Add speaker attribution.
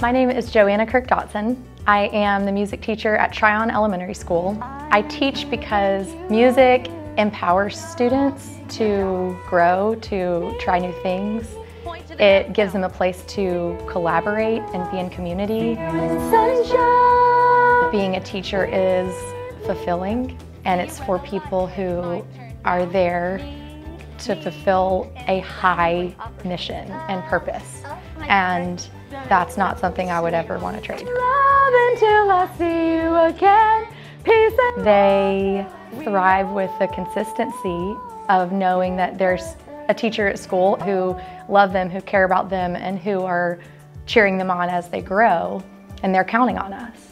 Speaker 1: My name is Joanna Kirk Dotson. I am the music teacher at Tryon Elementary School. I teach because music empowers students to grow, to try new things. It gives them a place to collaborate and be in community. Being a teacher is fulfilling and it's for people who are there to fulfill a high mission and purpose. And that's not something I would ever want to trade. They thrive with the consistency of knowing that there's a teacher at school who love them, who care about them, and who are cheering them on as they grow, and they're counting on us.